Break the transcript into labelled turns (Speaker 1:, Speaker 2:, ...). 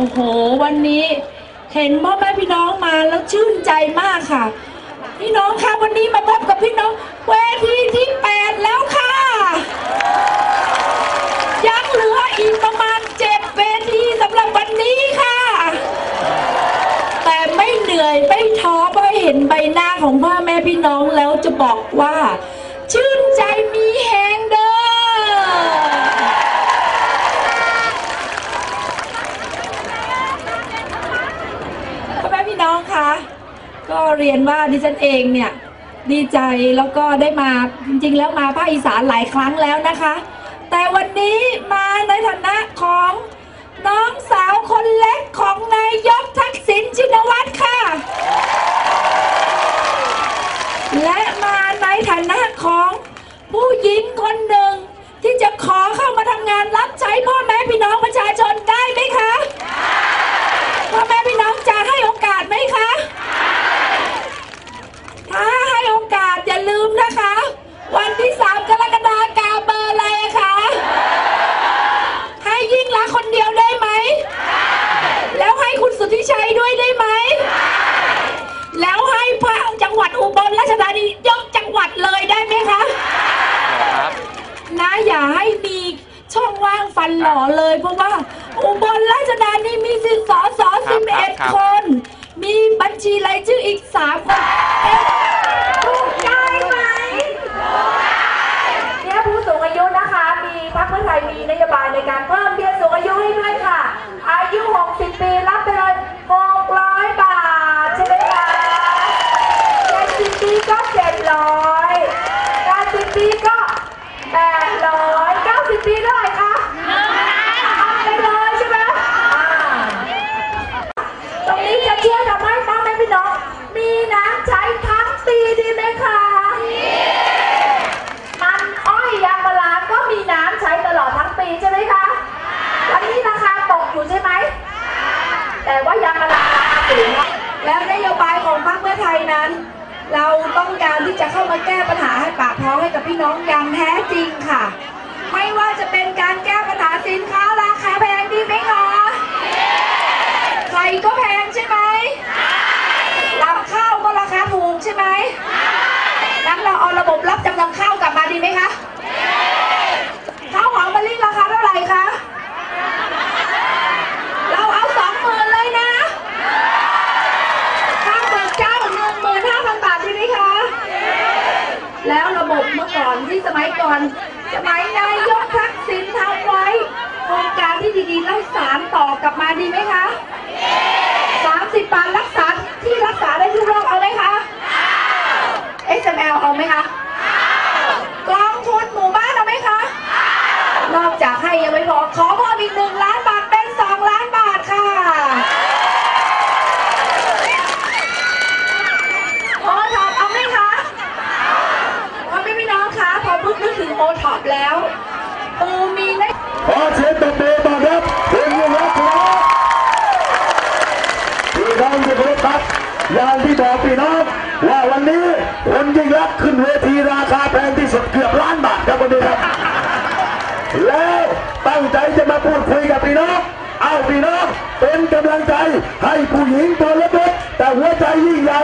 Speaker 1: อ้
Speaker 2: โห วันนี้เห็นพ่อแม่พี่น้องมาแล้วชื่นใจมากค่ะ พี่น้องค่ะวันนี้มาพบกับพี่น้องเวทีที่8แล้วค่ะ ยังเหลืออีกประมาณเจ็ดเวทีสำหรับวันนี้ค่ะ แต่ไม่เหนื่อยไม่ท้อเพราะเห็นใบหน้าของพ่อแม่พี่น้องแล้วจะบอกว่า อแม่พี่น้องคะก็เรียนว่าดิฉันเองเนี่ยดีใจแล้วก็ได้มาจริงๆ แล้วมาภาคอีสานหลายครั้งแล้วนะคะ แต่วันนี้มาในฐานะของน้องสาวคนเล็กของนายกทักษิณชินวัตรค่ะ และมาในฐานะของผู้หญิงคนหนึ่งที่จะขอเข้ามาทำงานรับใช้พ่อแม่พี่น้องประชาชนได้ไหมคะพ่อแม่พี่น้องจะให้โอกาสไหมคะ ถ้าให้โอกาสอย่าลืมนะคะ วันที่ 3 กรกฎาคมกาเบอร์อะไรอะคะ ให้ยิ่งรักษณ์คนเดียวได้ไหม แล้วให้คุณสุทธิชัยด้วยได้ไหม แล้วให้พระจังหวัดอุบลราชธานียกจังหวัดเลยได้ไหมคะ
Speaker 3: ครับ
Speaker 2: นะอย่าให้มีช่องว่าง ฟันหล่อเลย เพราะว่าอุบลราชธานีมีสิสอสอสิบเอ็ด
Speaker 3: ครับ
Speaker 2: คนมีบัญชีรายชื่ออีกสามคนเอ๊ะถูกใจไหม
Speaker 1: เนี่ยผู้สูงอายุนะคะ มีพรรคเพื่อไทยมีนโยบายในการเพิ่มเบี้ยสูงอายุให้ด้วยค่ะ อายุ 60 ปีรับไปเลย600 บาท ใช่ไหมคะ70ปีก็ 700 80ปีก็ 800 90 ปีเท่าไหร่คะเอาไปเลยใช่ไหมอ่า ตรงนี้จะช่วยทำให้พ่อแม่พี่น้อง มีน้ำใช้ทั้งปีดีไหมคะ มันอ้อยยางพาราก็มีน้ำใช้ตลอดทั้งปีใช่ไหมคะวันนี้ราคาตกอยู่ใช่ไหม แต่ว่ายางพาราราคาสูงนะ
Speaker 2: แล้วนโยบายของพรรคเพื่อไทยนั้น เราต้องการที่จะเข้ามาแก้ปัญหาให้ปากท้องให้กับพี่น้องอย่างแท้จริงค่ะ ไม่ว่าจะเป็นการแก้ปัญหาสินค้าราคาแพงดีไหมคะไข่ก็แพงใช่ไหมราข้าวก็ราคาถูกใช่ไหมนั้นเราเอาระบบรับจำนำข้าวกลับมาดีไหมคะข้าวหอมมะลิราคาเท่าไหร่คะ เราเอาสองหมื่นเลยนะ ข้าวเปลือกเจ้าหนึ่งหมื่นห้าพันบาทใช่ไหมคะ แล้วระบบ เมื่อก่อนที่สมัยก่อนสมัยนายกทักษิณทำไว้โครงการที่ดีๆแล้วสารต่อกลับมาดีไหมคะสามสิบบาทรักษาที่รักษาได้ทุกโรคเอาไหมคะ SML เอาไหมคะกองทุนหมู่บ้านเอาไหมคะ นอกจากให้ยังไม่พอขอเพิ่มอีกหนึ่งล้านบาทเป็นสองล้านบาทค่ะ โอท็อปเอาไหมคะพ่อแม่พี่น้องคะพอพึ่งนึกถึงโอท็อปแล้วปูมีน
Speaker 4: ขอเสียงตบมือต้อนรับคุณยิ่งลักษณ์ครับพี่น้องที่เคารพครับ อย่างที่บอกพี่น้องว่าวันนี้คุณยิ่งลักษณ์ขึ้นเวทีราคาแพงที่สุดเกือบล้านบาทครับวันนี้ครับ แล้วตั้งใจจะมาพูดคุยกับพี่น้องเอาพี่น้องเป็นกำลังใจให้ผู้หญิงตัวเล็กๆแต่หัวใจยิ่งใหญ่